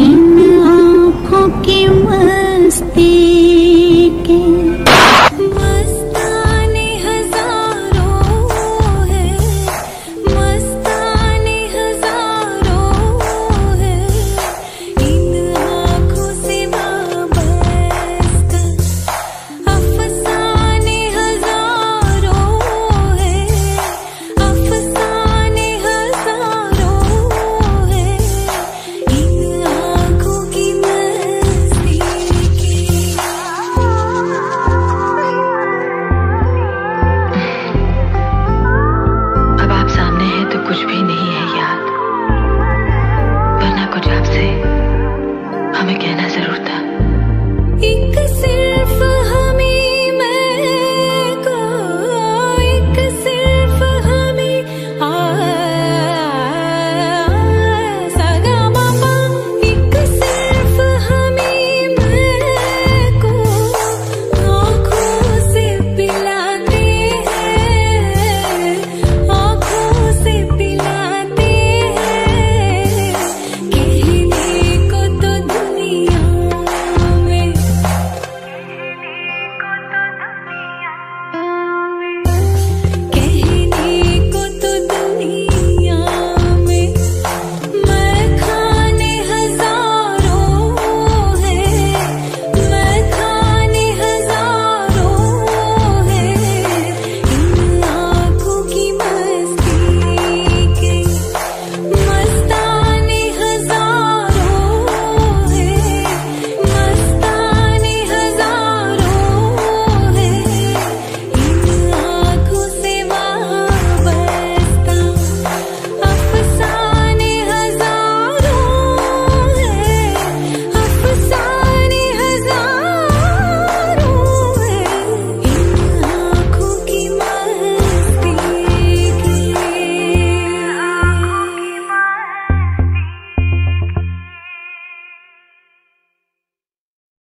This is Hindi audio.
इन आँखों की मस्ती